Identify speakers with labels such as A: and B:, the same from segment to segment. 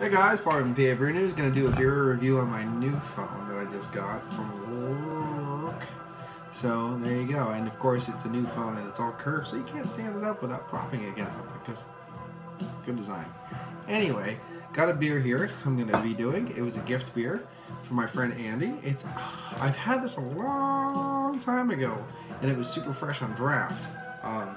A: Hey guys, Marvin PA Brew News. Gonna do a beer review on my new phone that I just got from work. So there you go. And of course, it's a new phone and it's all curved, so you can't stand it up without propping it against something. Because good design. Anyway, got a beer here. I'm gonna be doing. It was a gift beer from my friend Andy. It's I've had this a long time ago, and it was super fresh on draft. Um,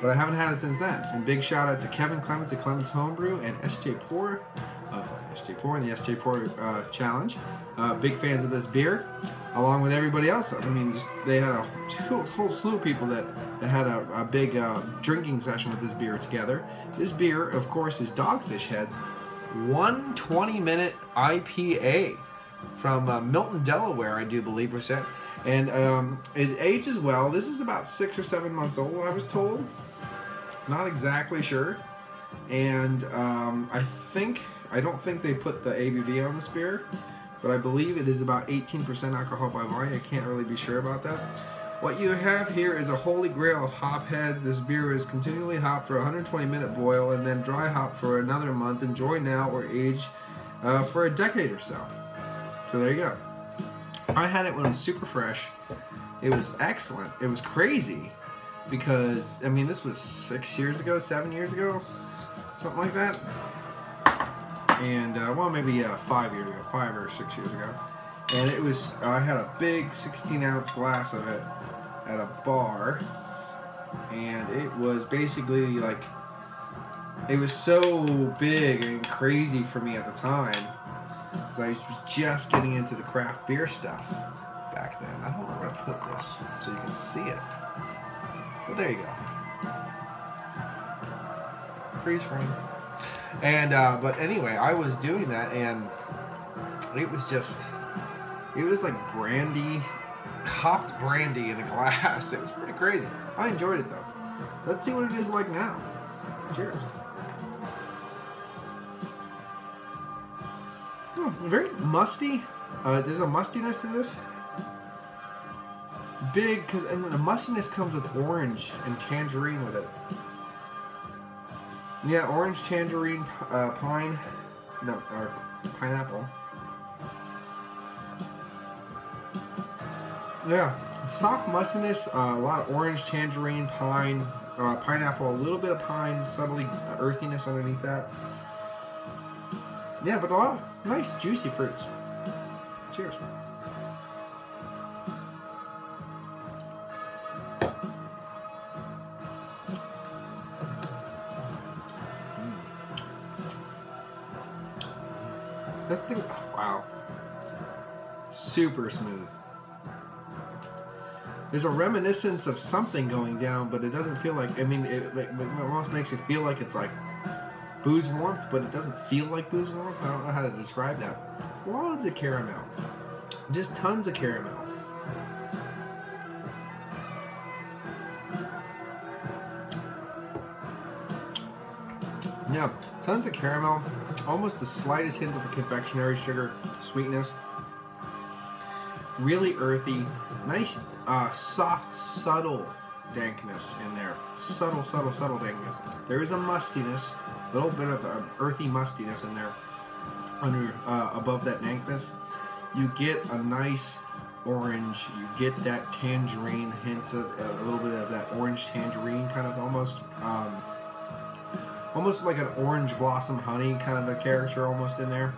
A: but I haven't had it since then. And big shout out to Kevin Clements at Clements Homebrew and SJ Pour of SJ Pour and the SJ Pour uh, Challenge. Uh, big fans of this beer, along with everybody else. I mean, just they had a whole, slew of people that, that had a, a big uh, drinking session with this beer together. This beer, of course, is Dogfish Head's 120 minute IPA from uh, Milton, Delaware, I do believe, percent. And um, it ages well. This is about six or seven months old, I was told. Not exactly sure. And um, I think, I don't think they put the ABV on this beer, but I believe it is about 18% alcohol by volume. I can't really be sure about that. What you have here is a holy grail of hop heads. This beer is continually hopped for a 120 minute boil and then dry hop for another month. Enjoy now or age uh, for a decade or so. So there you go. I had it when it was super fresh. It was excellent. It was crazy because I mean this was six years ago, seven years ago, something like that. And uh, well, maybe uh, five years ago, five or six years ago. And it was I had a big 16 ounce glass of it at a bar, and it was basically like it was so big and crazy for me at the time because I was just getting into the craft beer stuff back then. I don't know where to put this so you can see it. But there you go. Freeze frame. And, uh, but anyway, I was doing that and it was just, it was like brandy, hopped brandy in a glass. It was pretty crazy. I enjoyed it though. Let's see what it is like now. Cheers. Hmm, very musty. Uh, there's a mustiness to this big because and then the mustiness comes with orange and tangerine with it. Yeah, orange, tangerine, uh, pine, no, or pineapple. Yeah, soft mustiness, uh, a lot of orange, tangerine, pine, uh, pineapple, a little bit of pine, subtly earthiness underneath that. Yeah, but a lot of nice juicy fruits. Cheers. That thing, oh, wow. Super smooth. There's a reminiscence of something going down, but it doesn't feel like, I mean, it, it, almost makes you feel like it's like booze warmth, but it doesn't feel like booze warmth. I don't know how to describe that. Loads of caramel. Just tons of caramel. Yeah, tons of caramel, almost the slightest hint of a confectionery sugar sweetness. Really earthy, nice, uh, soft, subtle dankness in there. Subtle, subtle, subtle dankness. There is a mustiness, a little bit of the earthy mustiness in there under uh, above that dankness. You get a nice orange. You get that tangerine hints of a little bit of that orange tangerine kind of almost. Um, almost like an orange blossom honey kind of a character almost in there.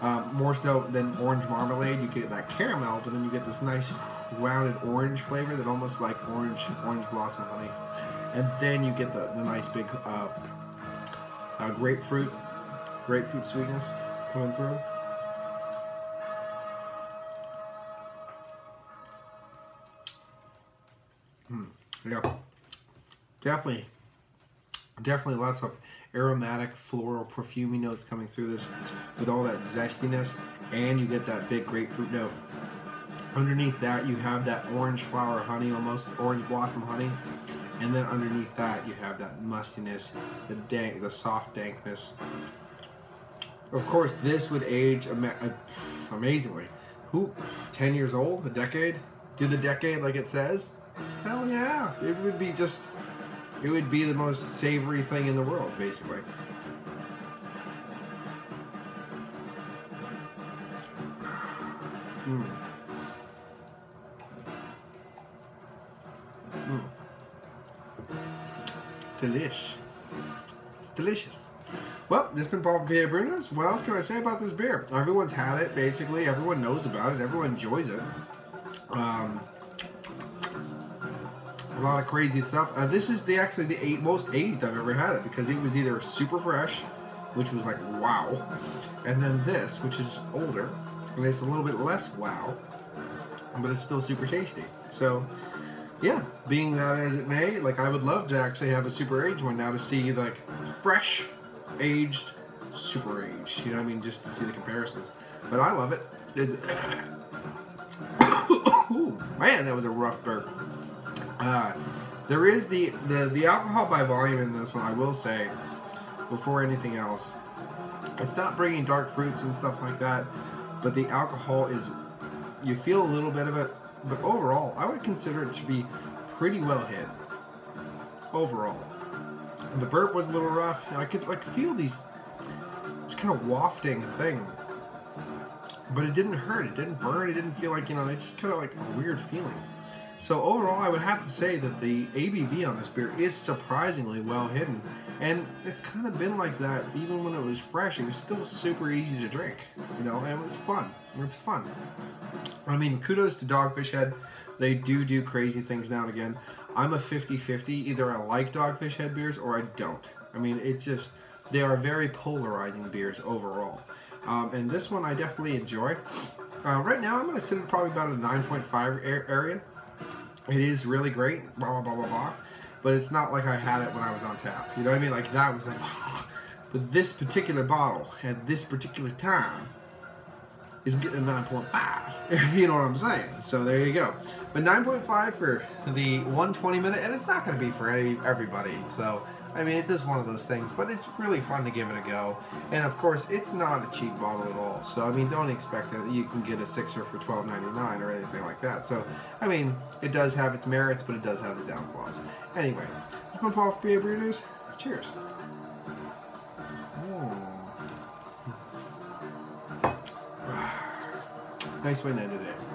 A: Um, more so than orange marmalade, you get that caramel, but then you get this nice rounded orange flavor that almost like orange orange blossom honey. And then you get the, the nice big uh, uh, grapefruit, grapefruit sweetness coming through. Hmm. Yeah, definitely Definitely lots of aromatic, floral, perfumey notes coming through this with all that zestiness, and you get that big grapefruit note. Underneath that, you have that orange flower honey, almost orange blossom honey, and then underneath that, you have that mustiness, the dank, the soft dankness. Of course, this would age ama uh, amazingly. Who, 10 years old, a decade? Do the decade like it says? Hell yeah, it would be just it would be the most savory thing in the world, basically. Mm. Mm. Delish. It's delicious. Well, this has been Paul from Brew News. What else can I say about this beer? Everyone's had it, basically. Everyone knows about it. Everyone enjoys it. Um, a lot of crazy stuff. Uh, this is the actually the eight, most aged I've ever had it because it was either super fresh, which was like wow, and then this, which is older, and it's a little bit less wow, but it's still super tasty. So, yeah, being that as it may, like I would love to actually have a super aged one now to see like fresh, aged, super aged. You know what I mean? Just to see the comparisons. But I love it. It's, Ooh, man, that was a rough burp. Uh, there is the, the the alcohol by volume in this one. I will say, before anything else, it's not bringing dark fruits and stuff like that, but the alcohol is. You feel a little bit of it, but overall, I would consider it to be pretty well hit. Overall, the burp was a little rough. I could like feel these, this kind of wafting thing but it didn't hurt. It didn't burn. It didn't feel like you know. It's just kind of like a weird feeling. So overall, I would have to say that the ABV on this beer is surprisingly well hidden, and it's kind of been like that even when it was fresh. It was still super easy to drink, you know, and it was fun. It's fun. I mean, kudos to Dogfish Head. They do do crazy things now and again. I'm a 50-50. Either I like Dogfish Head beers or I don't. I mean, it just they are very polarizing beers overall. Um, and this one I definitely enjoy. Uh, right now, I'm going to sit at probably about a 9.5 area. It is really great, blah, blah, blah, blah, blah. But it's not like I had it when I was on tap. You know what I mean? Like, that was like, but this particular bottle at this particular time is getting a 9.5, if you know what I'm saying. So there you go. But 9.5 for the 120 minute, and it's not going to be for any, everybody. So I mean, it's just one of those things, but it's really fun to give it a go. And of course, it's not a cheap bottle at all. So I mean, don't expect that you can get a sixer for $12.99 or anything like that. So I mean, it does have its merits, but it does have its downfalls. Anyway, it's been Paul for PA Brew News. Cheers. Nice way to end it.